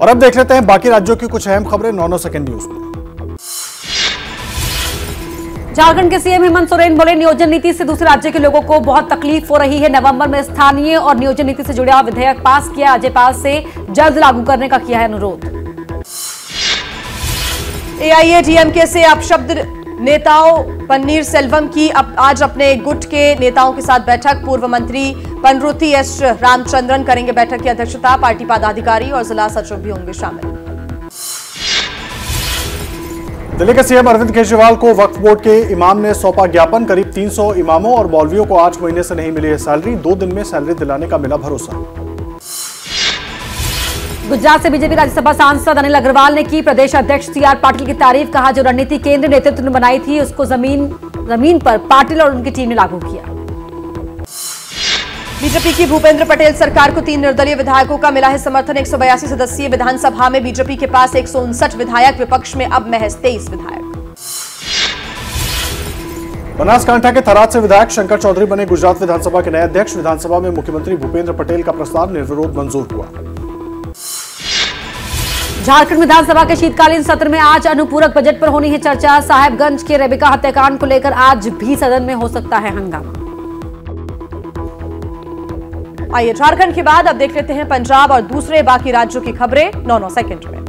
और अब देख लेते हैं बाकी राज्यों की कुछ अहम खबरें नौ नौ सेकेंड न्यूज़ में। झारखंड के सीएम हेमंत सोरेन बोले नियोजन नीति से दूसरे राज्य के लोगों को बहुत तकलीफ़ हो रही है। नवंबर में स्थानीय और नियोजन नीति से जुड़ा विधेयक पास किया राज्यपाल से जल्द लागू करने का किया है अनुरोध। एआईएडीएमके से अपशब्द नेताओं पन्नीर सेल्वम की अप, आज अपने गुट के नेताओं के साथ बैठक। पूर्व मंत्री पनरुति एस रामचंद्रन करेंगे बैठक की अध्यक्षता। पार्टी पदाधिकारी और जिला सचिव भी होंगे शामिल। दिल्ली के सीएम अरविंद केजरीवाल को वक्फ बोर्ड के इमाम ने सौंपा ज्ञापन। करीब 300 इमामों और मौलवियों को आठ महीने से नहीं मिली है सैलरी। दो दिन में सैलरी दिलाने का मिला भरोसा। गुजरात से बीजेपी राज्यसभा सांसद अनिल अग्रवाल ने की प्रदेश अध्यक्ष सी आर पाटिल की तारीफ़, कहा जो रणनीति केंद्र नेतृत्व ने बनाई थी, उसको ज़मीन ज़मीन पर पाटिल और उनकी टीम ने लागू किया। बीजेपी की भूपेंद्र पटेल सरकार को तीन निर्दलीय विधायकों का मिला है समर्थन, एक सौ बयासी सदस्यीय विधानसभा में बीजेपी के पास एक सौ उनसठ विधायक, विपक्ष में अब महज तेईस विधायक। बनासकांठा के थराद से विधायक शंकर चौधरी बने गुजरात विधानसभा के नए अध्यक्ष। विधानसभा में मुख्यमंत्री भूपेंद्र पटेल का प्रस्ताव निर्विरोध मंजूर हुआ। झारखंड विधानसभा के शीतकालीन सत्र में आज अनुपूरक बजट पर होनी है चर्चा। साहेबगंज के रेबिका हत्याकांड को लेकर आज भी सदन में हो सकता है हंगामा। आइए, झारखंड के बाद अब देख लेते हैं पंजाब और दूसरे बाकी राज्यों की खबरें नौ नौ सेकंड में।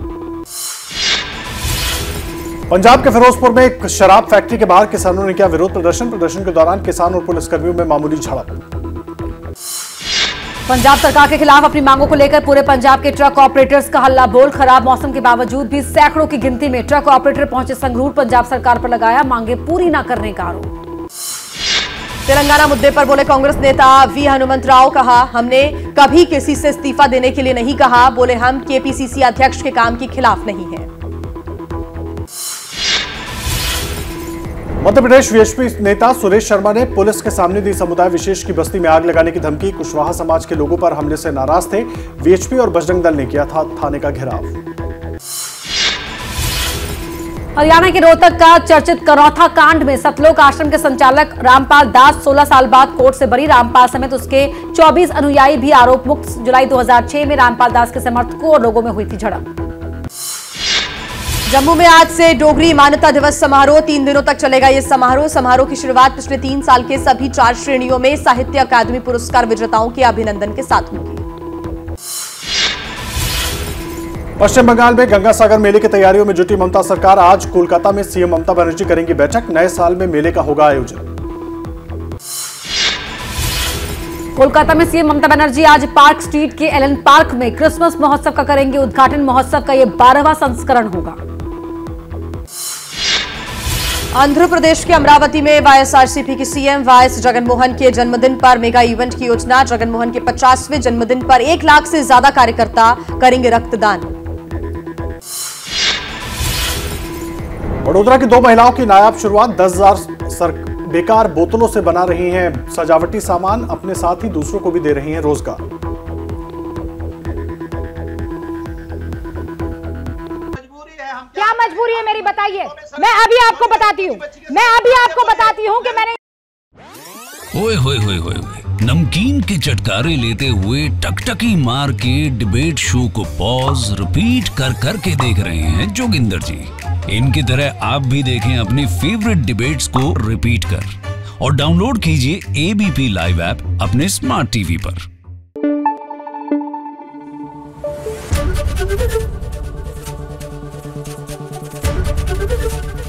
पंजाब के फिरोजपुर में एक शराब फैक्ट्री के बाहर किसानों ने किया विरोध प्रदर्शन। प्रदर्शन के दौरान किसान और पुलिसकर्मियों में मामूली झड़प। पंजाब सरकार के खिलाफ अपनी मांगों को लेकर पूरे पंजाब के ट्रक ऑपरेटर्स का हल्ला बोल, खराब मौसम के बावजूद भी सैकड़ों की गिनती में ट्रक ऑपरेटर पहुँचे संगरूर, पंजाब सरकार पर लगाया मांगे पूरी न करने का आरोप। तेलंगाना मुद्दे पर बोले कांग्रेस नेता वी हनुमंत राव, कहा, हमने कभी किसी से इस्तीफा देने के लिए नहीं कहा। बोले, हम केपीसीसी अध्यक्ष के काम के खिलाफ नहीं है। मध्य प्रदेश वीएचपी नेता सुरेश शर्मा ने पुलिस के सामने दी समुदाय विशेष की बस्ती में आग लगाने की धमकी। कुशवाहा समाज के लोगों पर हमले से नाराज़ थे। वीएचपी और बजरंग दल ने किया था थाने का घेराव। हरियाणा के रोहतक का चर्चित करौथा कांड में सतलोक आश्रम के संचालक रामपाल दास 16 साल बाद कोर्ट से बरी। रामपाल समेत उसके 24 अनुयायी भी आरोप मुक्त। जुलाई 2006 में रामपाल दास के समर्थकों और लोगों में हुई थी झड़प। जम्मू में आज से डोगरी मान्यता दिवस समारोह तीन दिनों तक चलेगा ये समारोह। समारोह की शुरुआत पिछले तीन साल के सभी चार श्रेणियों में साहित्य अकादमी पुरस्कार विजेताओं के अभिनंदन के साथ होगी पश्चिम बंगाल में गंगा सागर मेले की तैयारियों में जुटी ममता सरकार। आज कोलकाता में सीएम ममता बनर्जी करेंगी बैठक। नए साल में मेले का होगा आयोजन। कोलकाता में सीएम ममता बनर्जी आज पार्क स्ट्रीट के एलन पार्क में क्रिसमस महोत्सव का करेंगे उद्घाटन। महोत्सव का यह बारहवा संस्करण होगा। आंध्र प्रदेश के अमरावती में वाईएसआरसीपी के सीएम वाईएस जगनमोहन के जन्मदिन पर मेगा इवेंट की योजना। जगनमोहन के 50वें जन्मदिन पर एक लाख से ज़्यादा कार्यकर्ता करेंगे रक्तदान। वडोदरा की दो महिलाओं की नायाब शुरुआत। दस हज़ार बेकार बोतलों से बना रही हैं। सजावटी सामान अपने साथ ही दूसरों को भी दे रही हैं रोज़गार। मजबूरी है मेरी बताइए। मैं अभी आपको बताती हूँ। मैं अभी आपको बताती हूँ कि मैंने ओए होए होए होए नमकीन के चटकारे लेते हुए टकटकी मार के डिबेट शो को पॉज रिपीट कर कर के देख रहे हैं जोगिंदर जी। इनकी तरह आप भी देखें अपने फेवरेट डिबेट्स को रिपीट कर। और डाउनलोड कीजिए एबीपी लाइव ऐप अपने स्मार्ट टीवी पर।